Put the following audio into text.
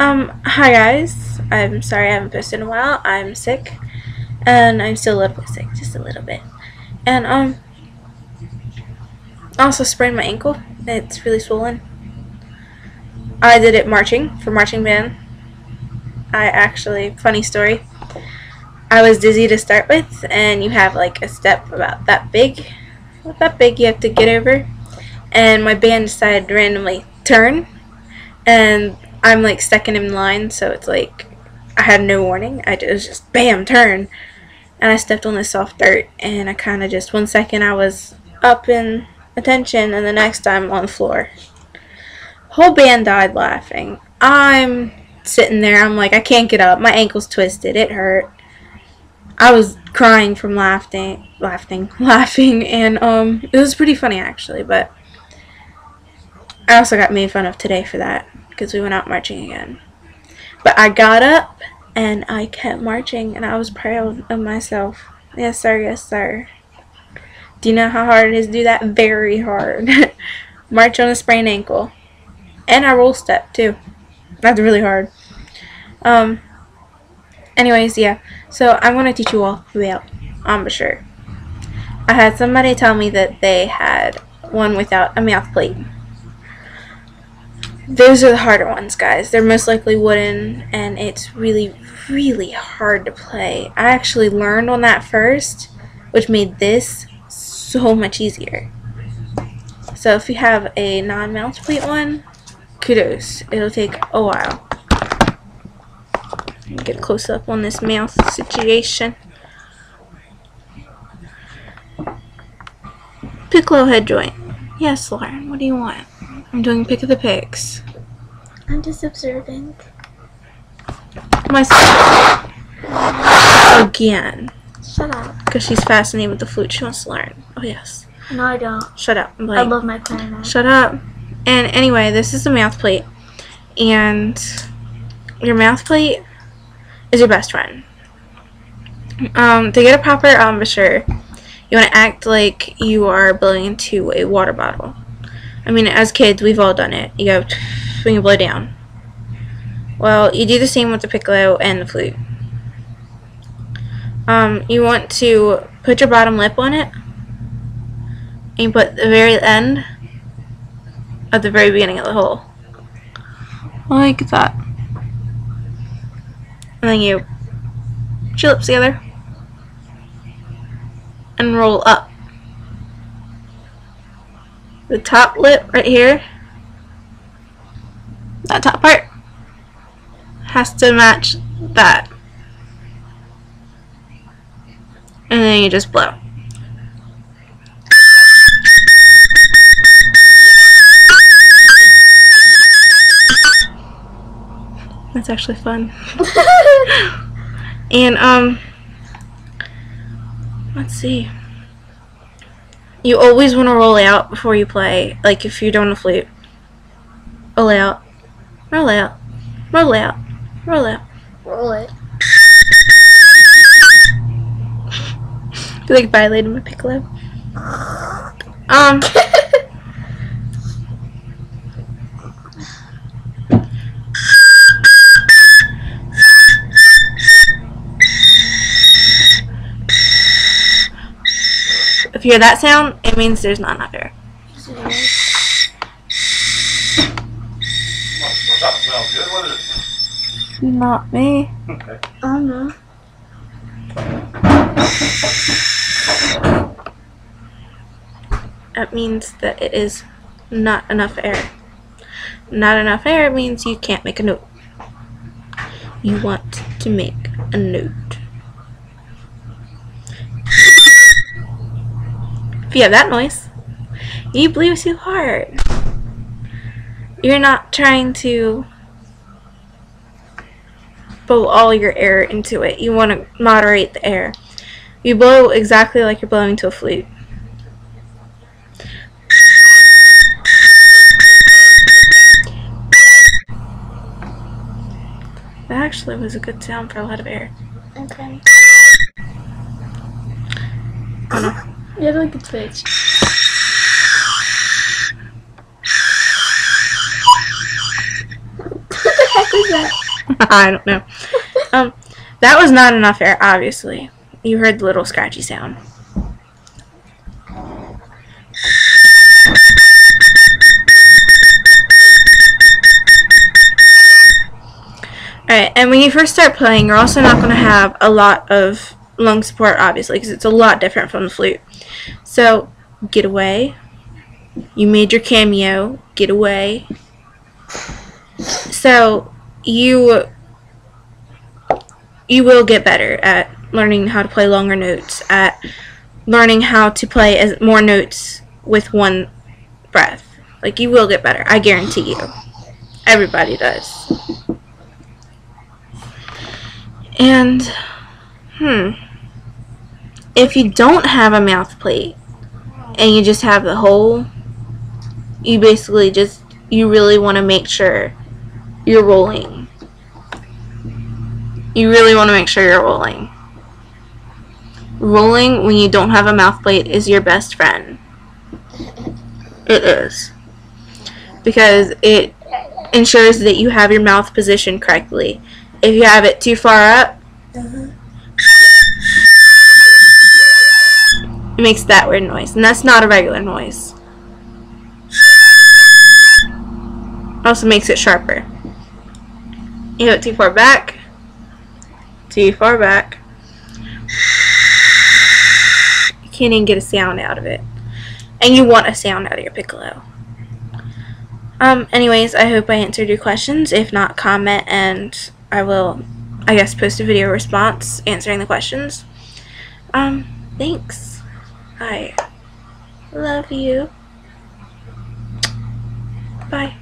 Um, hi guys. I'm sorry I haven't posted in a while. I'm sick. And I'm still a little bit sick, just a little bit. And, um, I also sprained my ankle. It's really swollen. I did it marching, for marching band. I actually, funny story. I was dizzy to start with, and you have like a step about that big. Not that big you have to get over. And my band decided to randomly turn. And I'm like second in line, so it's like I had no warning. I just, just bam turn, and I stepped on this soft dirt, and I kind of just one second I was up in attention, and the next time on the floor. Whole band died laughing. I'm sitting there. I'm like I can't get up. My ankle's twisted. It hurt. I was crying from laughing, laughing, laughing, and um, it was pretty funny actually. But I also got made fun of today for that because we went out marching again. But I got up and I kept marching and I was proud of myself. Yes, sir, yes, sir. Do you know how hard it is to do that? Very hard. March on a sprained ankle. And I roll step too. That's really hard. Um, anyways, yeah. So I'm going to teach you all about embouchure. I had somebody tell me that they had one without a mouth plate. Those are the harder ones, guys. They're most likely wooden, and it's really, really hard to play. I actually learned on that first, which made this so much easier. So if you have a non-mouth plate one, kudos. It'll take a while. Get close up on this mouth situation. Piccolo head joint. Yes, Lauren, what do you want? I'm doing pick of the picks. I'm just observing. My. Again. Shut up. Because she's fascinated with the flute. She wants to learn. Oh, yes. No, I don't. Shut up. I'm I love my clarinet. Shut up. And anyway, this is the mouth plate. And your mouth plate is your best friend. Um, to get a proper embouchure, you want to act like you are blowing into a water bottle. I mean, as kids, we've all done it. You go when you blow down. Well, you do the same with the piccolo and the flute. Um, you want to put your bottom lip on it, and you put the very end at the very beginning of the hole. Like that. And then you put your lips together and roll up. The top lip right here, that top part, has to match that. And then you just blow. That's actually fun. and um let's see. You always want to roll out before you play. Like if you're doing a flute. Roll out. Roll out. Roll out. Roll out. Roll it. feel like violating my piccolo. Um hear that sound, it means there's not enough air. Not me. Okay. That means that it is not enough air. Not enough air means you can't make a note. You want to make a note. If you have that noise, you blew too hard. You're not trying to blow all your air into it. You want to moderate the air. You blow exactly like you're blowing to a flute. That actually was a good sound for a lot of air. Okay. Oh no. You have like a twitch. what the heck was that? I don't know. Um, that was not enough air, obviously. You heard the little scratchy sound. Alright, and when you first start playing, you're also not going to have a lot of lung support, obviously, because it's a lot different from the flute. So, get away. You made your cameo. Get away. So, you you will get better at learning how to play longer notes, at learning how to play as more notes with one breath. Like you will get better. I guarantee you. Everybody does. And hmm. If you don't have a mouth plate and you just have the hole, you basically just you really want to make sure you're rolling you really want to make sure you're rolling. Rolling when you don't have a mouth plate is your best friend. It is. Because it ensures that you have your mouth positioned correctly. If you have it too far up, uh-huh. It makes that weird noise. And that's not a regular noise. Also makes it sharper. You it too far back, too far back. You can't even get a sound out of it. And you want a sound out of your piccolo. Um, anyways, I hope I answered your questions. If not, comment and I will, I guess, post a video response answering the questions. Um, thanks. I love you. Bye.